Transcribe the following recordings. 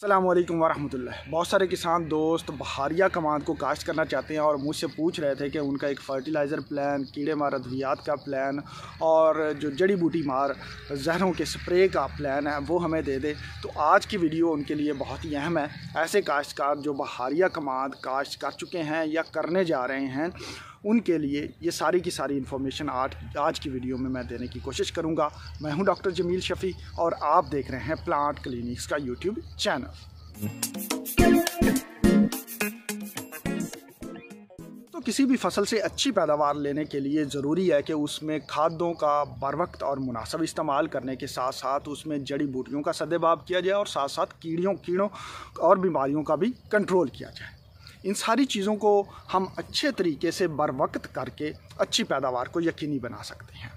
अल्लाम वरहमल बहुत सारे किसान दोस्त बहारिया कमांड को काश्त करना चाहते हैं और मुझसे पूछ रहे थे कि उनका एक फ़र्टिलाइज़र प्लान कीड़े मार, अद्वियात का प्लान और जो जड़ी बूटी मार, जहरों के स्प्रे का प्लान है, वो हमें दे दे। तो आज की वीडियो उनके लिए बहुत ही अहम है। ऐसे काश्तकार जो बहारिया कमांड काश्त कर चुके हैं या करने जा रहे हैं उनके लिए ये सारी की सारी इन्फॉर्मेशन आज आज की वीडियो में मैं देने की कोशिश करूँगा। मैं हूँ डॉक्टर जमील शफ़ी और आप देख रहे हैं प्लांट क्लिनिक्स का यूट्यूब चैनल तो किसी भी फ़सल से अच्छी पैदावार लेने के लिए ज़रूरी है कि उसमें खादों का बर वक्त और मुनासब इस्तेमाल करने के साथ साथ उसमें जड़ी बूटियों का सदेबाब किया जाए और साथ साथ कीड़ियों, कीड़ों और बीमारियों का भी कंट्रोल किया जाए। इन सारी चीज़ों को हम अच्छे तरीके से बर वक्त करके अच्छी पैदावार को यकीनी बना सकते हैं।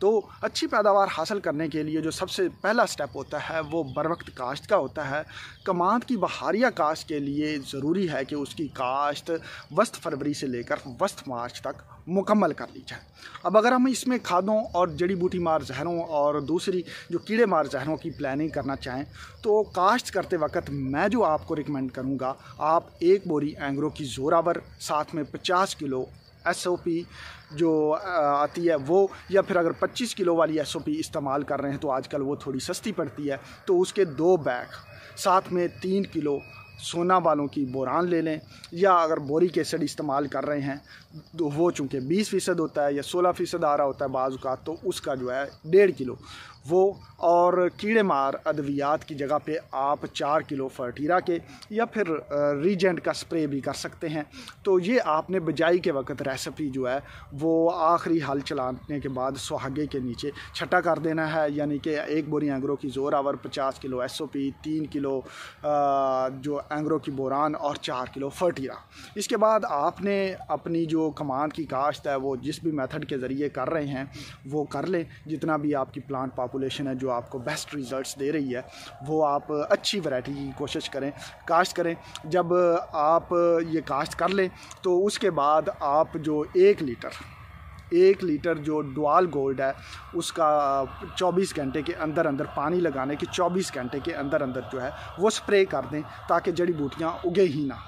तो अच्छी पैदावार हासिल करने के लिए जो सबसे पहला स्टेप होता है, वो बर वक्त काश्त का होता है। कमांद की बहारिया काश्त के लिए ज़रूरी है कि उसकी काश्त वस्त फरवरी से लेकर वस्त मार्च तक मुकम्मल कर ली जाए। अब अगर हम इसमें खादों और जड़ी बूटी मार जहरों और दूसरी जो कीड़े मार जहरों की प्लानिंग करना चाहें तो काश्त करते वक्त मैं जो आपको रिकमेंड करूँगा, आप एक बोरी एंग्रो की ज़ोरावर, साथ में पचास किलो एसओपी जो आती है वो, या फिर अगर 25 किलो वाली एसओपी इस्तेमाल कर रहे हैं तो आजकल वो थोड़ी सस्ती पड़ती है। तो उसके दो बैग, साथ में तीन किलो सोना वालों की बोरान ले लें, या अगर बोरी केसड़ इस्तेमाल कर रहे हैं तो वो चूँकि 20 फ़ीसद होता है या 16 फ़ीसद आ रहा होता है बाज़ का तो उसका जो है डेढ़ किलो। वो और कीड़े मार अद्वियात की जगह पे आप चार किलो फर्टीरा के या फिर रीजेंट का स्प्रे भी कर सकते हैं। तो ये आपने बजाई के वक्त रेसिपी जो है, वो आखिरी हल चलाने के बाद सुहागे के नीचे छटा कर देना है। यानी कि एक बोरी एंग्रो की ज़ोर आवर, पचास किलो एस ओ पी तीन किलो जो एंग्रो की बोरान और चार किलो फर्टीरा। इसके बाद आपने अपनी जो कमान की काश्त है, वो जिस भी मेथड के ज़रिए कर रहे हैं, वो कर लें। जितना भी आपकी प्लांट पाप पॉपुलेशन है, जो आपको बेस्ट रिज़ल्ट्स दे रही है, वो आप अच्छी वैरायटी की कोशिश करें काश्त करें। जब आप ये काश्त कर लें तो उसके बाद आप जो एक लीटर एक लीटर जो डुआल गोल्ड है, उसका 24 घंटे के अंदर अंदर पानी लगाने के 24 घंटे के अंदर अंदर जो है, वो स्प्रे कर दें, ताकि जड़ी बूटियाँ उगे ही ना।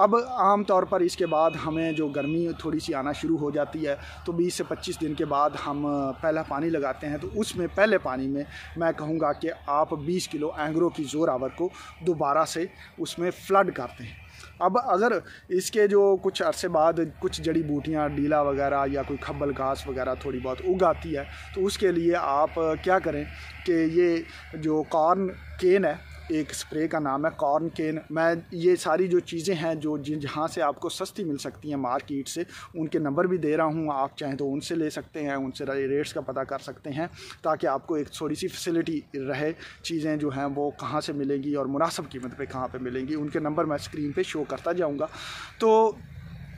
अब आम तौर पर इसके बाद हमें जो गर्मी थोड़ी सी आना शुरू हो जाती है तो 20 से 25 दिन के बाद हम पहला पानी लगाते हैं। तो उसमें पहले पानी में मैं कहूँगा कि आप 20 किलो एंग्रो की ज़ोर आवर को दोबारा से उसमें फ्लड करते हैं। अब अगर इसके जो कुछ अरसे बाद कुछ जड़ी बूटियाँ, डीला वगैरह या कोई खब्बल घास वगैरह थोड़ी बहुत उग आती है तो उसके लिए आप क्या करें कि ये जो कॉर्न केन है एक स्प्रे का नाम है कॉर्न केन मैं ये सारी जो चीज़ें हैं, जो जिन, जहाँ से आपको सस्ती मिल सकती हैं मार्केट से, उनके नंबर भी दे रहा हूँ। आप चाहें तो उनसे ले सकते हैं, उनसे रेट्स का पता कर सकते हैं, ताकि आपको एक थोड़ी सी फैसिलिटी रहे, चीज़ें जो हैं, वो कहाँ से मिलेंगी और मुनासब कीमत पर कहाँ पर मिलेंगी, उनके नंबर मैं स्क्रीन पर शो करता जाऊँगा। तो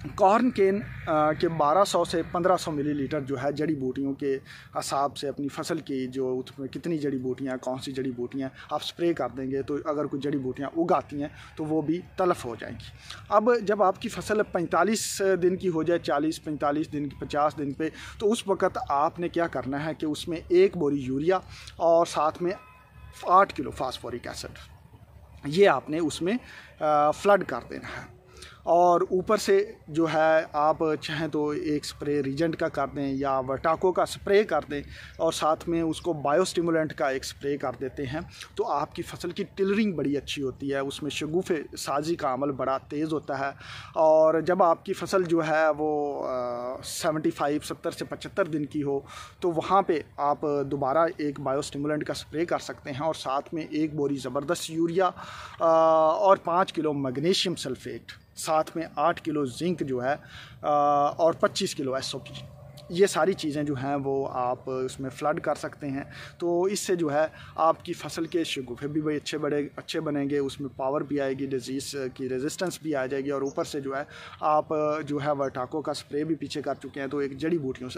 कॉर्न केन के 1200 से 1500 मिलीलीटर जो है जड़ी बूटियों के हिसाब से अपनी फ़सल की जो उसमें कितनी जड़ी बूटियाँ, कौन सी जड़ी बूटियाँ आप स्प्रे कर देंगे तो अगर कोई जड़ी बूटियाँ उगाती हैं तो वो भी तलफ हो जाएँगी। अब जब आपकी फ़सल 45 दिन की हो जाए 40 45 दिन की 50 दिन पे तो उस वक़्त आपने क्या करना है कि उसमें एक बोरी यूरिया और साथ में आठ किलो फास्फोरिक एसिड, ये आपने उसमें फ्लड कर देना है। और ऊपर से जो है, आप चाहें तो एक स्प्रे रीजेंट का कर दें या वटाको का स्प्रे कर दें और साथ में उसको बायोस्टिमुलेंट का एक स्प्रे कर देते हैं तो आपकी फ़सल की टिलरिंग बड़ी अच्छी होती है। उसमें शगुफ़े साजी का अमल बड़ा तेज़ होता है और जब आपकी फ़सल जो है वो सेवेंटी फाइव सत्तर से पचहत्तर दिन की हो तो वहाँ पर आप दोबारा एक बायोस्टिमुलेंट का स्प्रे कर सकते हैं और साथ में एक बोरी ज़बरदस्त यूरिया और पाँच किलो मैग्नीशियम सल्फेट। साथ में आठ किलो जिंक जो है और पच्चीस किलो एस ये सारी चीज़ें जो हैं वो आप उसमें फ्लड कर सकते हैं। तो इससे जो है आपकी फ़सल के शगुफे भी भाई अच्छे बड़े, अच्छे बनेंगे, उसमें पावर भी आएगी डिज़ीज़ की रेजिस्टेंस भी आ जाएगी और ऊपर से जो है आप जो है वर्टाको का स्प्रे भी पीछे कर चुके हैं तो एक जड़ी बूटियों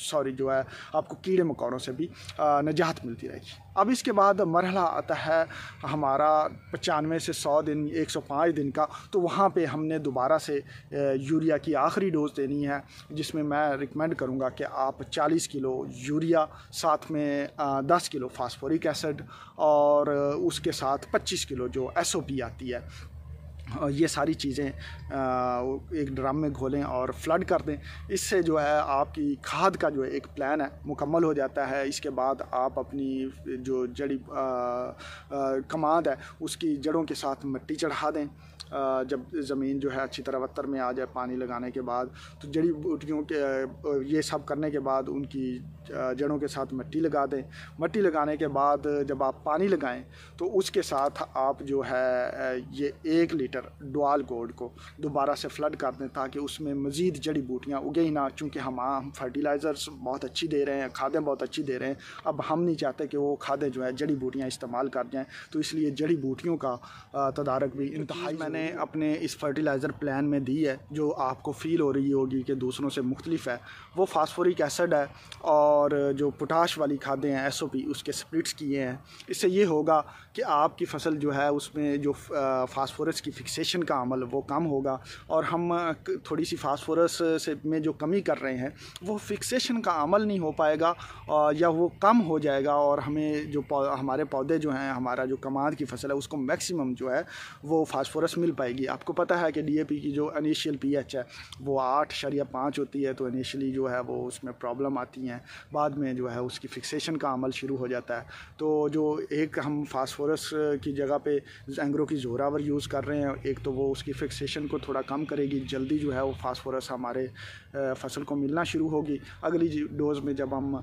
सॉरी जो है आपको कीड़े मकोड़ों से भी निजात मिलती रहेगी। अब इसके बाद मरहला आता है हमारा पचानवे से सौ दिन, एक सौ पाँच दिन का तो वहाँ पर हमने दोबारा से यूरिया की आखिरी डोज़ देनी है, जिसमें मैं रिकमेंड करूँगा कि आप 40 किलो यूरिया, साथ में दस किलो फास्फोरिक एसिड और उसके साथ 25 किलो जो एसओपी आती है ये सारी चीज़ें एक ड्रम में घोलें और फ्लड कर दें। इससे जो है आपकी खाद का जो एक प्लान है, मुकम्मल हो जाता है। इसके बाद आप अपनी जो जड़ी कमाद है, उसकी जड़ों के साथ मिट्टी चढ़ा दें। जब ज़मीन जो है अच्छी तरह वत्तर में आ जाए पानी लगाने के बाद तो जड़ी बूटियों के ये सब करने के बाद उनकी जड़ों के साथ मिट्टी लगा दें। मिट्टी लगाने के बाद जब आप पानी लगाएँ तो उसके साथ आप जो है ये एक लीटर डुआल गोड को दोबारा से फ्लड कर दें ताकि उसमें मज़ीद जड़ी बूटियाँ उगे ही ना। चूँकि हम हम फर्टिलाइज़र्स बहुत अच्छी दे रहे हैं खादें बहुत अच्छी दे रहे हैं अब हम नहीं चाहते कि वो खादें जो है जड़ी बूटियाँ इस्तेमाल कर जाएँ। तो इसलिए जड़ी बूटियों का तदारक भी इंतहाई मैंने अपने इस फर्टिलाइज़र प्लान में दी है, जो आपको फील हो रही होगी कि दूसरों से मुख्तलिफ़ है। वो फास्फोरिक एसिड है और जो पोटाश वाली खादें हैं एस ओ पी उसके स्प्लिट्स किए हैं। इससे ये होगा कि आपकी फ़सल जो है उसमें जो फास्फोरस की फिक्सेशन का अमल वो कम होगा और हम थोड़ी सी फास्फोरस से में जो कमी कर रहे हैं, वो फिक्सेशन का अमल नहीं हो पाएगा या वो कम हो जाएगा और हमें जो हमारे पौधे जो हैं, हमारा जो कमाद की फ़सल है, उसको मैक्सिमम जो है वो फास्फोरस मिल पाएगी। आपको पता है कि डीएपी की जो इनिशियल पीएच है, वो आठ शरिया पाँच होती है तो इनिशियली जो है वो उसमें प्रॉब्लम आती हैं। बाद में जो है उसकी फिक्सेशन का अमल शुरू हो जाता है। तो जो एक हम फास्फोरस की जगह पे एंग्रो की जोरावर यूज़ कर रहे हैं। एक तो वो उसकी फिक्सेशन को थोड़ा कम करेगी, जल्दी जो है वो फास्फोरस हमारे फ़सल को मिलना शुरू होगी। अगली डोज़ में जब हम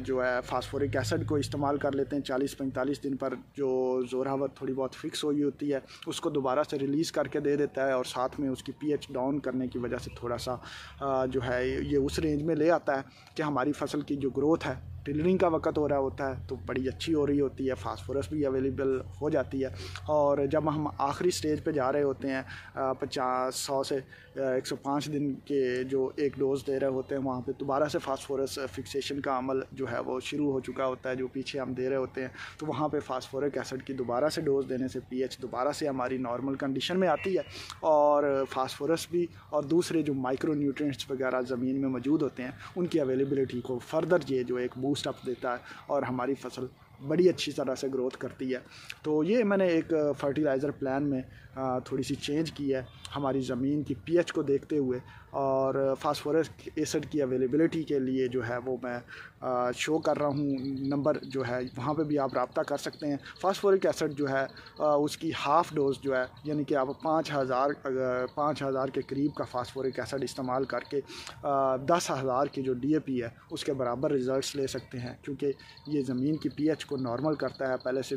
जो है फास्फोरिक एसिड को इस्तेमाल कर लेते हैं, चालीस पैंतालीस दिन पर जो जोरावर थोड़ी बहुत फिक्स हुई होती है, उसको दोबारा से रिलीज़ करके दे देता है और साथ में उसकी पीएच डाउन करने की वजह से थोड़ा सा जो है ये उस रेंज में ले आता है कि हमारी फ़सल की जो ग्रोथ है टिलरिंग का वक्त हो रहा होता है तो बड़ी अच्छी हो रही होती है फास्फोरस भी अवेलेबल हो जाती है। और जब हम आखिरी स्टेज पे जा रहे होते हैं पचास, सौ से एक सौ पाँच दिन के जो एक डोज दे रहे होते हैं, वहाँ पे दोबारा से फास्फोरस फिक्सेशन का अमल जो है वो शुरू हो चुका होता है, जो पीछे हम दे रहे होते हैं। तो वहाँ पे फास्फोरिक एसिड की दोबारा से डोज देने से पीएच दोबारा से हमारी नॉर्मल कंडीशन में आती है और फास्फोरस भी और दूसरे जो माइक्रो न्यूट्रिएंट्स वगैरह ज़मीन में मौजूद होते हैं, उनकी अवेलेबिलिटी को फर्दर ये जो एक बूस्ट अप देता है और हमारी फ़सल बड़ी अच्छी तरह से ग्रोथ करती है। तो ये मैंने एक फर्टिलाइज़र प्लान में थोड़ी सी चेंज की है हमारी ज़मीन की पीएच को देखते हुए। और फास्फोरस एसिड की अवेलेबिलिटी के लिए जो है वो मैं शो कर रहा हूँ नंबर जो है वहाँ पे भी आप रबता कर सकते हैं। फास्फोरिक एसिड जो है उसकी हाफ़ डोज जो है यानी कि आप पाँच हज़ार पाँच हज़ार के करीब का फास्फोरिक एसिड इस्तेमाल करके दस हज़ार की जो डीएपी है उसके बराबर रिज़ल्ट ले सकते हैं। क्योंकि ये ज़मीन की पीएच को नॉर्मल करता है पहले से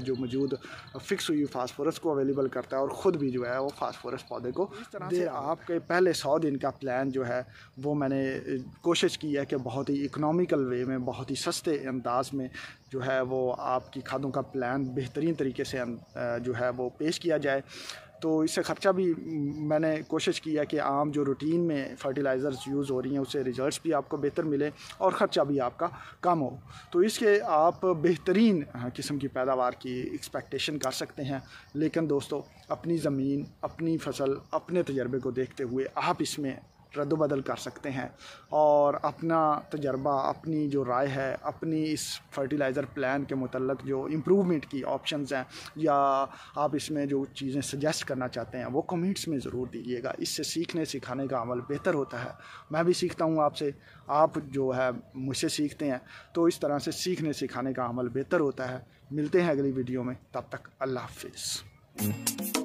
जो मौजूद फ़िक्स हुई फास्फोरस को अवेलेबल करता है और ख़ुद भी जो है वो फास्फोरस पौधे को इस तरह से आपके पहले सौ दिन का प्लान जो है, वो मैंने कोशिश की है कि बहुत ही इकनॉमिकल वे में, बहुत ही सस्ते अंदाज में जो है वो आपकी खादों का प्लान बेहतरीन तरीके से जो है वो पेश किया जाए। तो इससे ख़र्चा भी मैंने कोशिश की है कि आम जो रूटीन में फर्टिलाइज़र्स यूज़ हो रही हैं, उससे रिज़ल्ट्स भी आपको बेहतर मिले और ख़र्चा भी आपका कम हो। तो इसके आप बेहतरीन किस्म की पैदावार की एक्सपेक्टेशन कर सकते हैं। लेकिन दोस्तों, अपनी ज़मीन, अपनी फ़सल, अपने तजर्बे को देखते हुए आप इसमें रद्दबदल कर सकते हैं। और अपना तजर्बा, अपनी जो राय है, अपनी इस फर्टिलाइज़र प्लान के मतलब जो इम्प्रूवमेंट की ऑप्शंस हैं, या आप इसमें जो चीज़ें सजेस्ट करना चाहते हैं, वो कमेंट्स में ज़रूर दीजिएगा। इससे सीखने, सिखाने का अमल बेहतर होता है। मैं भी सीखता हूँ आपसे। आप जो है, मुझसे सीखते हैं। तो इस तरह से सीखने, सिखाने का अमल बेहतर होता है। मिलते हैं अगली वीडियो में। तब तक अल्लाह हाफिज़।